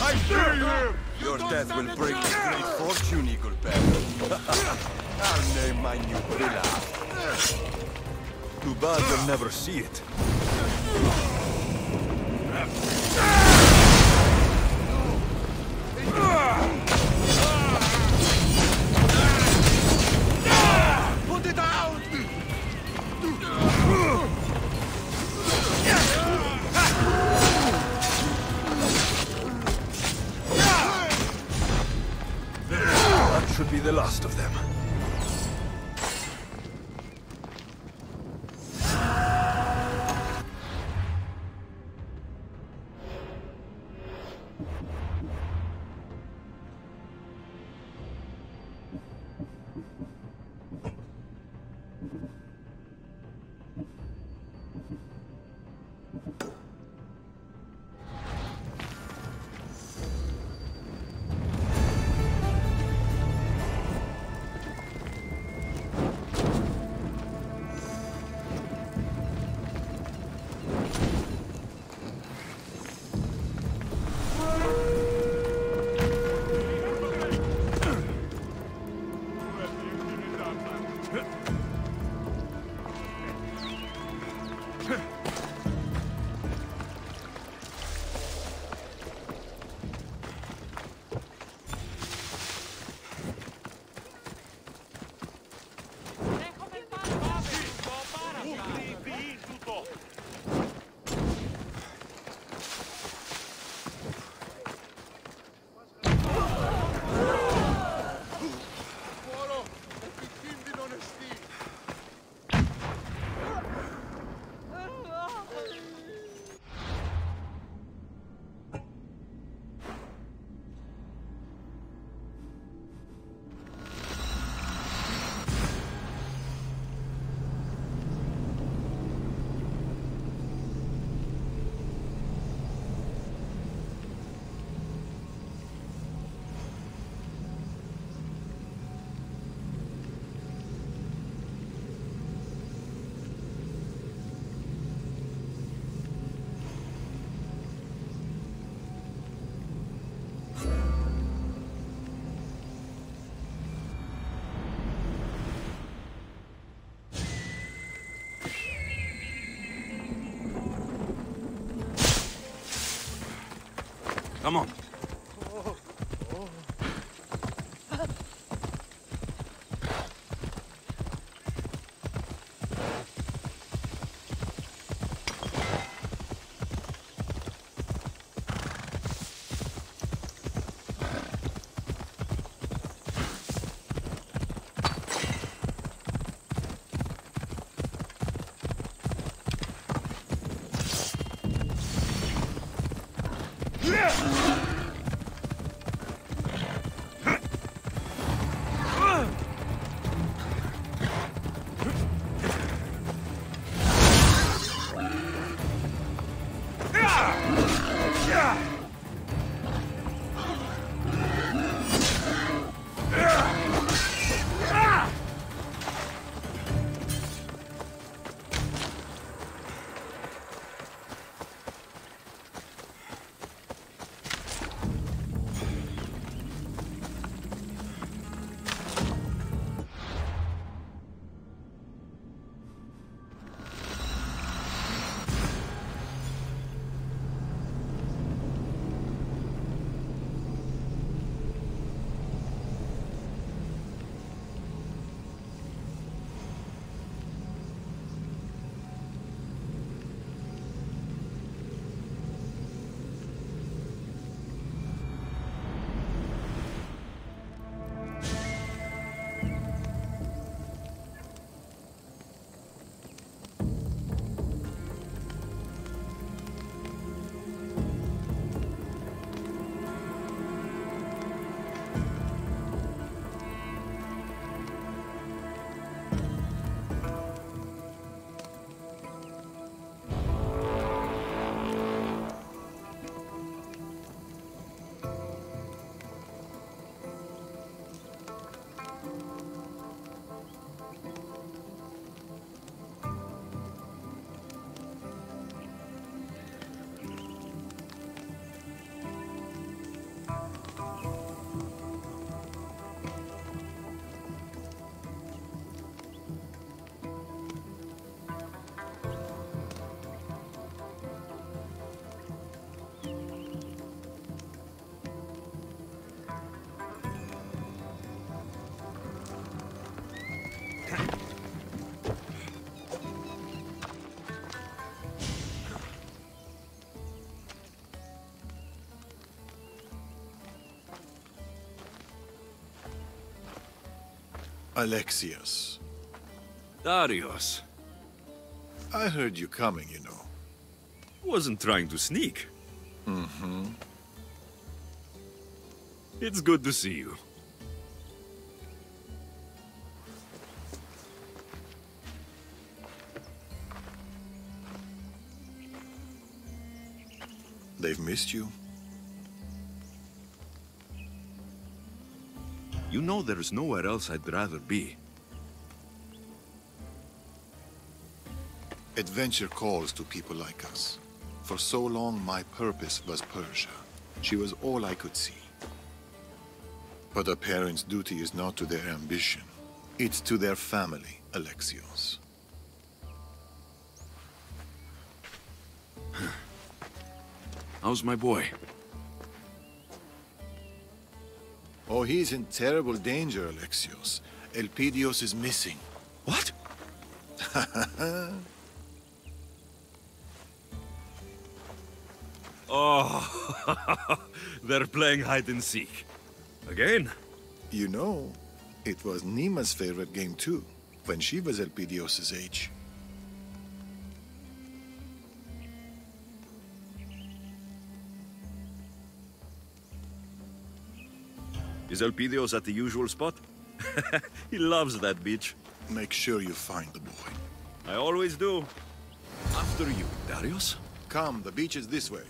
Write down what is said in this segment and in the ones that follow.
I hear you! Your death will bring me great fortune, Eagle. I'll name my new villa. Too bad you'll never see it. Come on. Alexios. Darius. I heard you coming, you know. Wasn't trying to sneak. Mm-hmm. It's good to see you. They've missed you. You know there's nowhere else I'd rather be. Adventure calls to people like us. For so long, my purpose was Persia. She was all I could see. But a parent's duty is not to their ambition. It's to their family, Alexios. How's my boy? Oh, he's in terrible danger, Alexios. Elpidios is missing. What? oh, they're playing hide and seek. Again? You know, it was Neema's favorite game too, when she was Elpidios' age. Is Elpidios at the usual spot? he loves that beach. Make sure you find the boy. I always do. After you, Darius. Come, the beach is this way.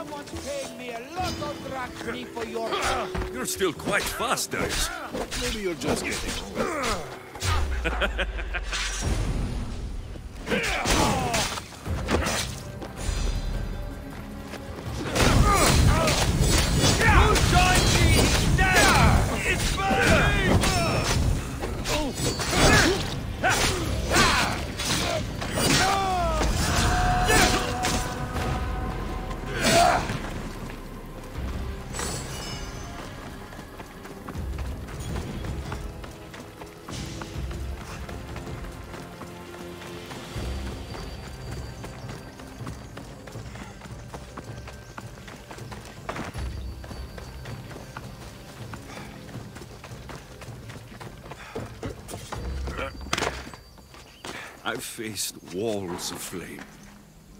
Someone's paying me a lot of drachmae for your... Ah, you're still quite fast, Darius. Maybe you're just getting faced walls of flame.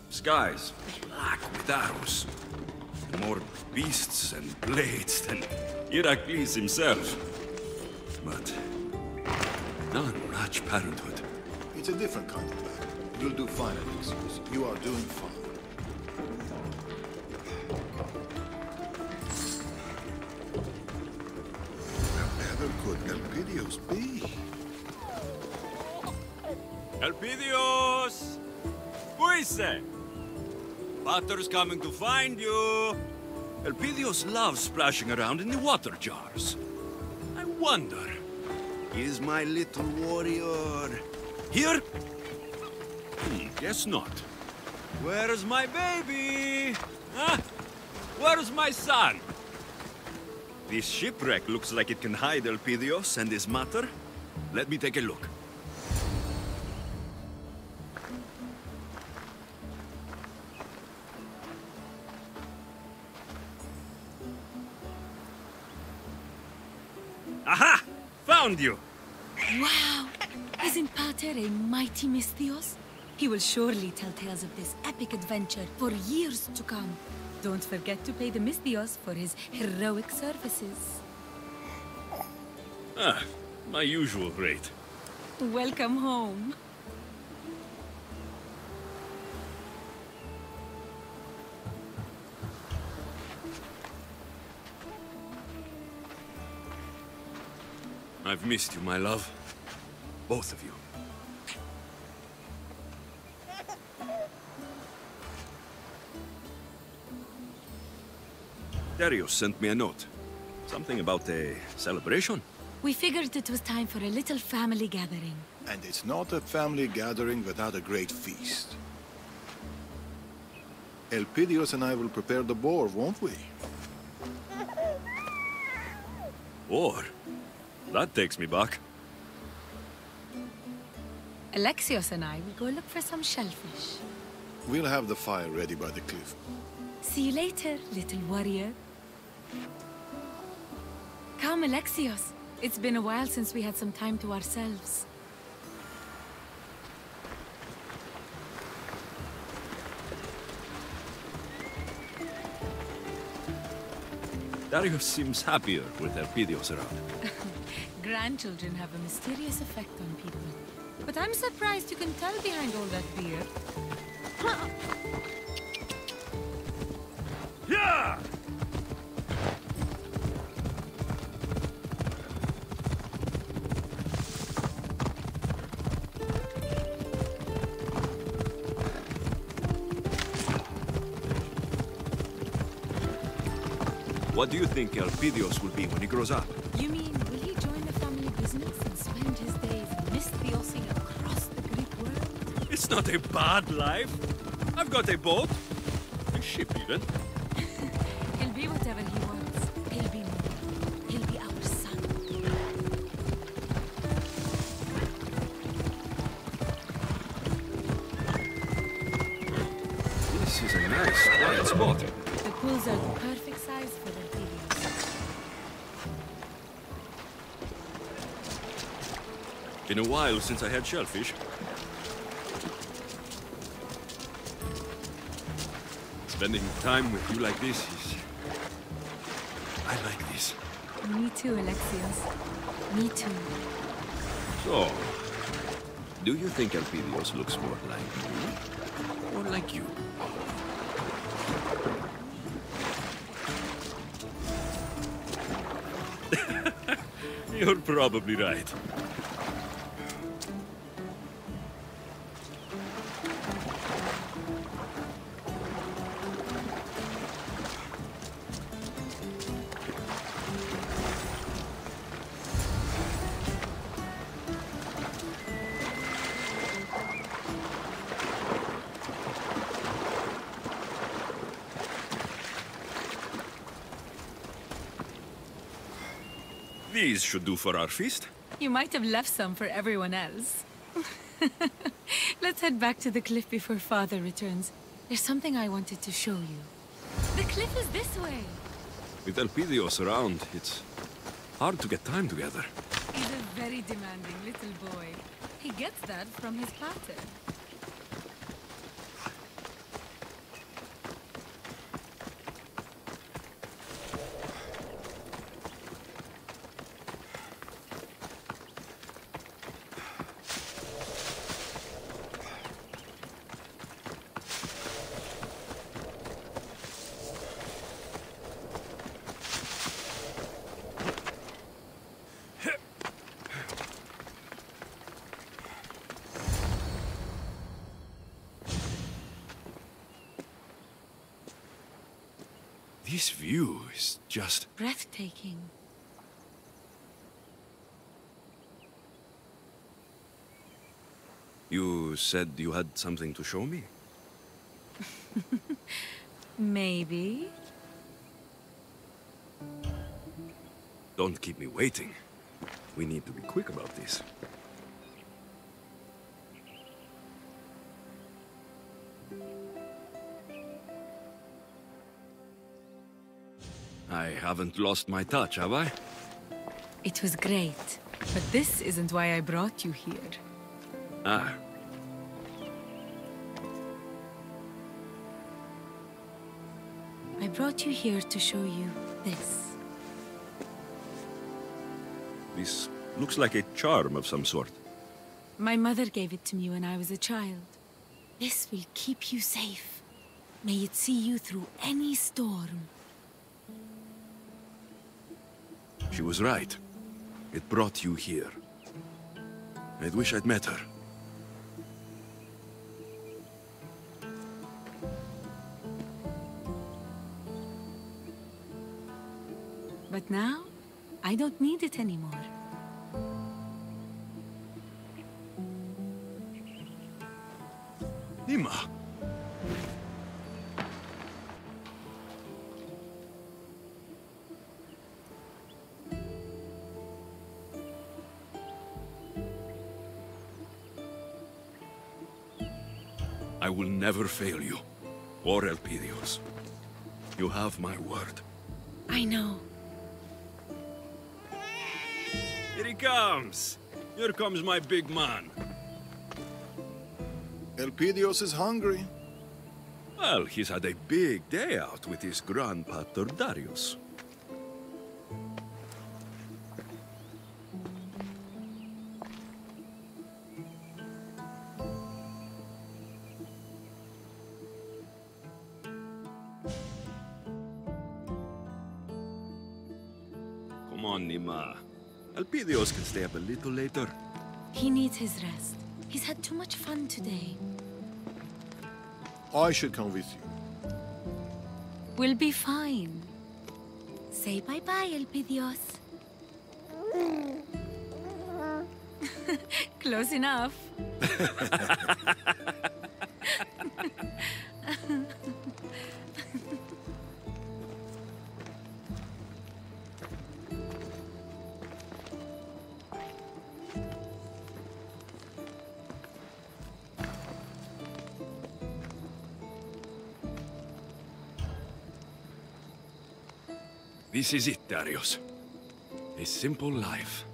Skies black with arrows. More beasts and blades than Heracles himself. But none match parenthood. It's a different kind of battle. You'll do fine, Alexios. You are doing fine. Fuise! Pater's coming to find you! Elpidios loves splashing around in the water jars. I wonder, is my little warrior here? Hmm, guess not. Where's my baby? Huh? Where's my son? This shipwreck looks like it can hide Elpidios and his mater. Let me take a look. Found you! Wow! Isn't Pater a mighty Misthios? He will surely tell tales of this epic adventure for years to come. Don't forget to pay the Misthios for his heroic services. Ah, my usual rate. Welcome home. I've missed you, my love. Both of you. Darius sent me a note. Something about a celebration. We figured it was time for a little family gathering. And it's not a family gathering without a great feast. Elpidios and I will prepare the boar, won't we? Or, that takes me back. Alexios and I will go look for some shellfish. We'll have the fire ready by the cliff. See you later, little warrior. Come, Alexios. It's been a while since we had some time to ourselves. Darius seems happier with Elpidios around. Grandchildren have a mysterious effect on people. But I'm surprised you can tell behind all that beard. Yeah! What do you think Elpidios will be when he grows up? It's not a bad life. I've got a boat. A ship, even. He'll be whatever he wants. He'll be more. He'll be our son. This is a nice, quiet spot. The pools are the perfect size for their videos. Been a while since I had shellfish. Spending time with you like this is... I like this. Me too, Alexios. Me too. So, do you think Elpidios looks more like me or like you? You're probably right. Should do for our feast. You might have left some for everyone else. Let's head back to the cliff before Father returns. There's something I wanted to show you. The cliff is this way. With Elpidios around, it's hard to get time together. He's a very demanding little boy. He gets that from his pater. This view is just... Breathtaking. You said you had something to show me? Maybe. Don't keep me waiting. We need to be quick about this. I haven't lost my touch, have I? It was great. But this isn't why I brought you here. Ah. I brought you here to show you this. This looks like a charm of some sort. My mother gave it to me when I was a child. This will keep you safe. May it see you through any storm. She was right. It brought you here. I'd wish I'd met her. But now, I don't need it anymore. I will never fail you, or Elpidios. You have my word. I know. Here he comes! Here comes my big man. Elpidios is hungry. Well, he's had a big day out with his grandpater Darius. Elpidios can stay up a little later. He needs his rest. He's had too much fun today. I should come with you. We'll be fine. Say bye-bye, Elpidios. Close enough. This is it, Darius. A simple life.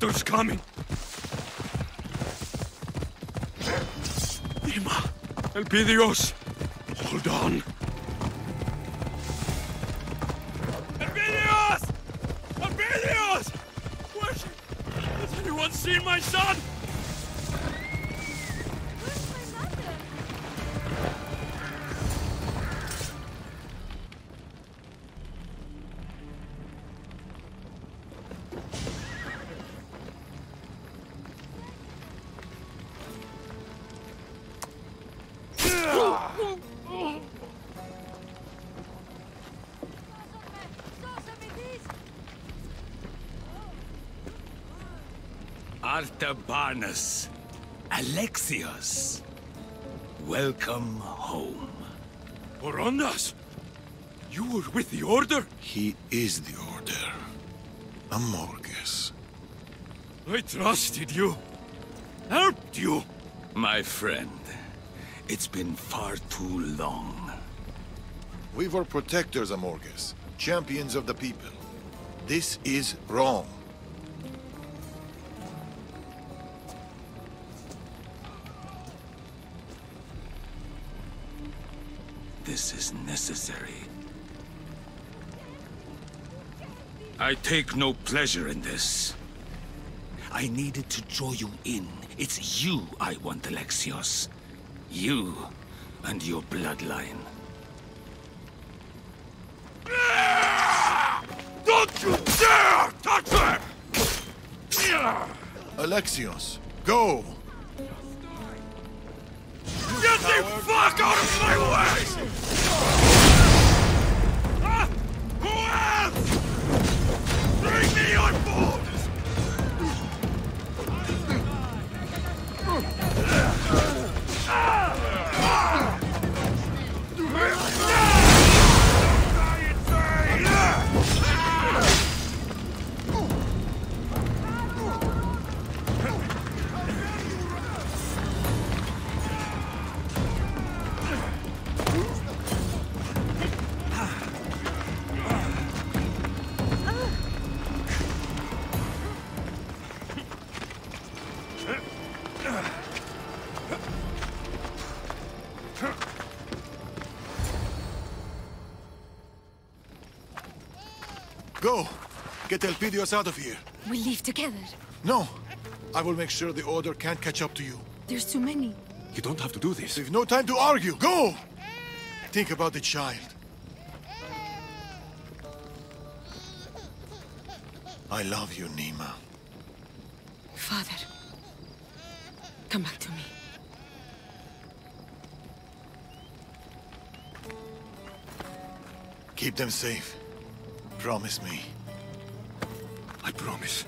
Father's coming. Neema. Elpidios. Hold Artabanus, Alexios, welcome home. Orondas! You were with the Order? He is the Order. Amorges. I trusted you. Helped you. My friend, it's been far too long. We were protectors, Amorges. Champions of the people. This is wrong. This is necessary. I take no pleasure in this. I needed to draw you in. It's you I want, Alexios. You and your bloodline. Don't you dare touch her! Alexios, go! Get the fuck out of my way! Ah! Who else? Bring me your bones! Go! Get Elpidios out of here. We'll leave together. No! I will make sure the Order can't catch up to you. There's too many. You don't have to do this. We've no time to argue. Go! Think about the child. I love you, Neema. Father, come back to me. Keep them safe. Promise me. I promise.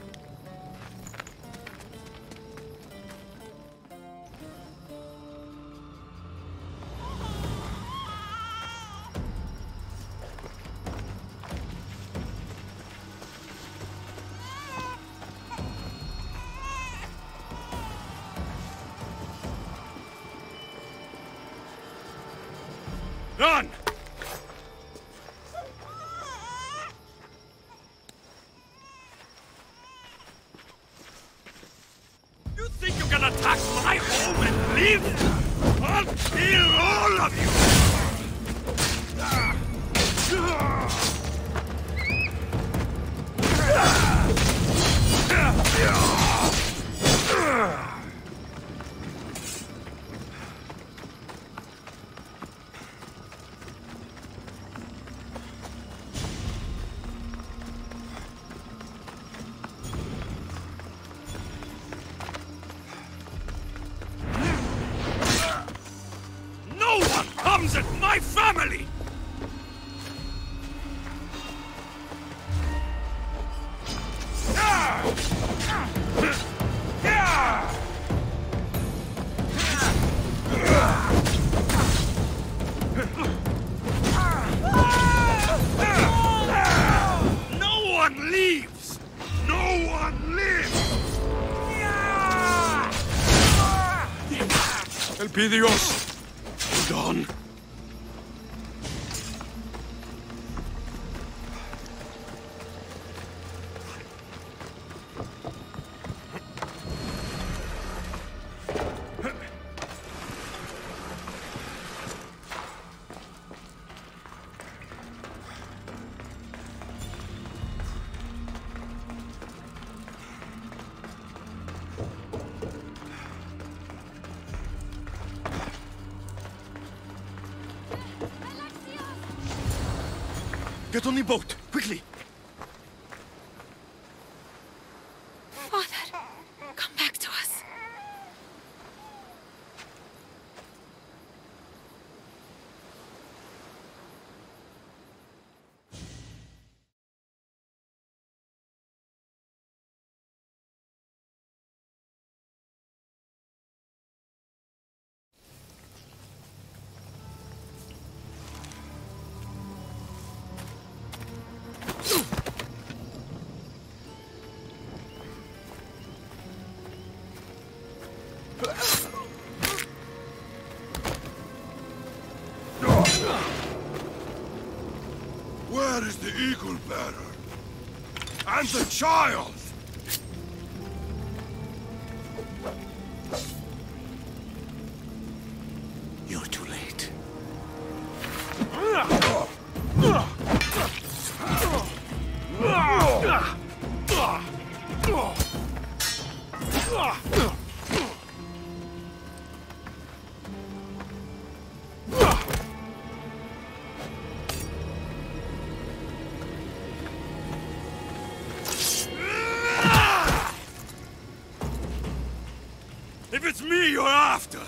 Attack my home and leave? I'll kill all of you! No Elpidios! Eagle bearer? And the child? It's me you're after,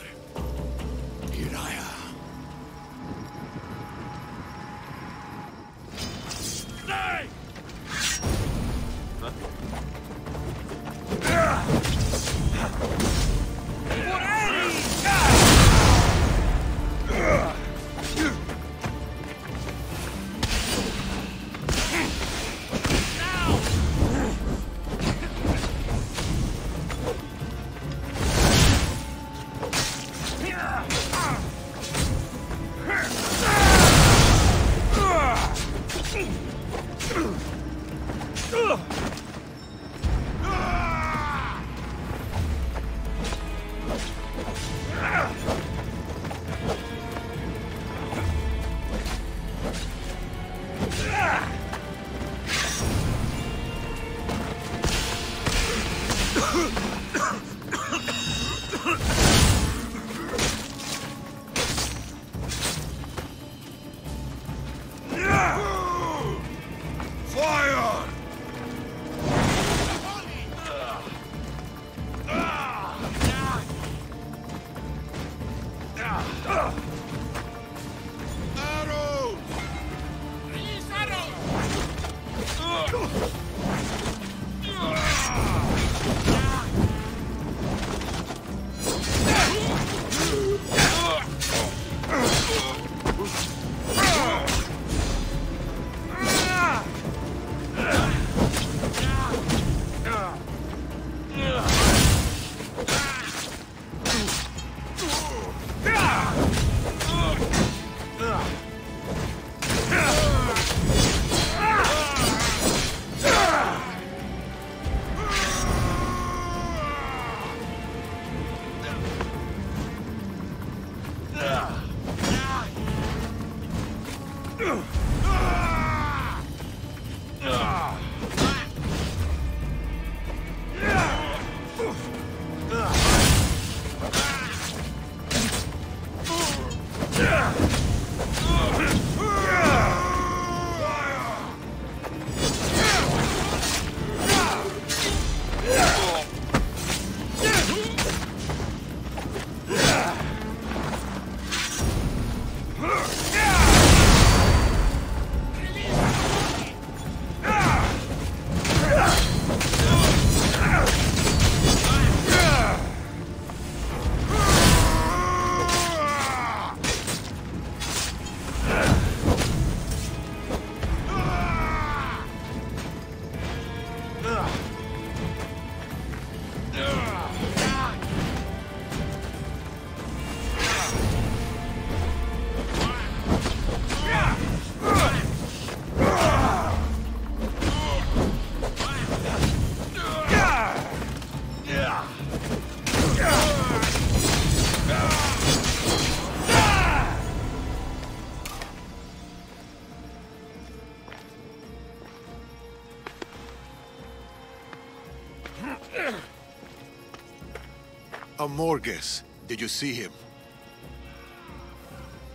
Amorges. Did you see him?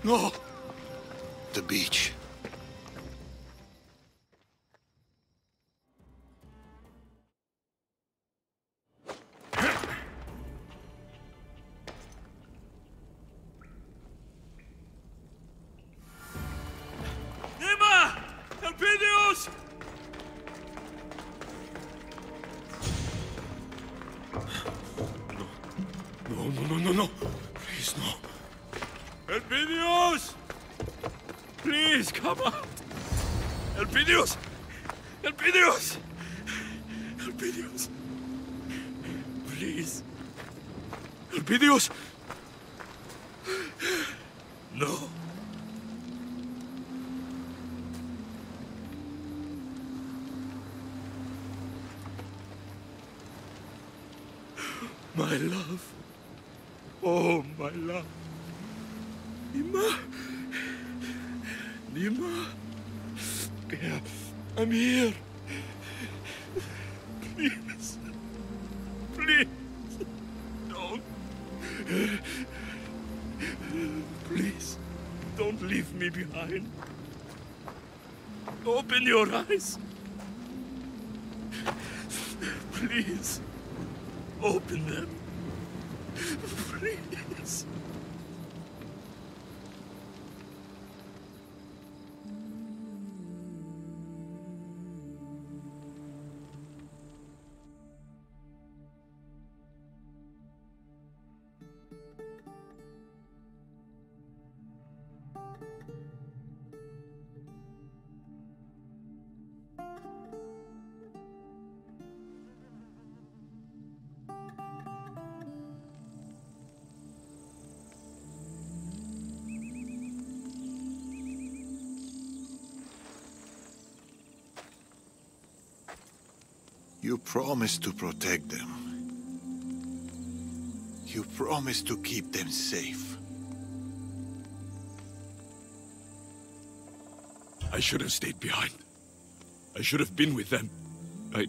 No! The beach. No, no, no, no, no! Please, no! Elpidios! Please, come out! Elpidios! Elpidios! Elpidios! Please! Elpidios! No! My love. Neema. Neema. I'm here. Please. Please. Don't. Please. Don't leave me behind. Open your eyes. Please. Open them. Please. You promised to protect them. You promised to keep them safe. I should have stayed behind. I should have been with them. I.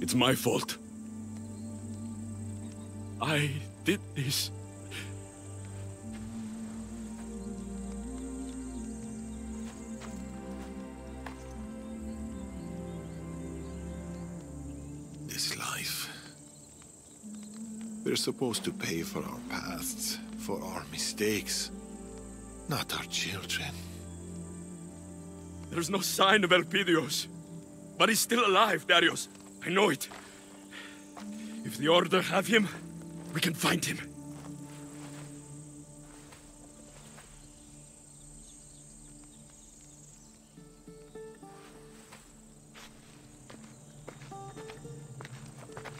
It's my fault. I did this. We're supposed to pay for our pasts, for our mistakes, not our children. There's no sign of Elpidios. But he's still alive, Darius. I know it. If the Order have him, we can find him.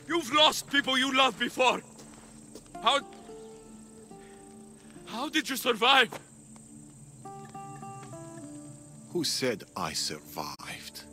You've lost people you loved before. How... How did you survive? Who said I survived?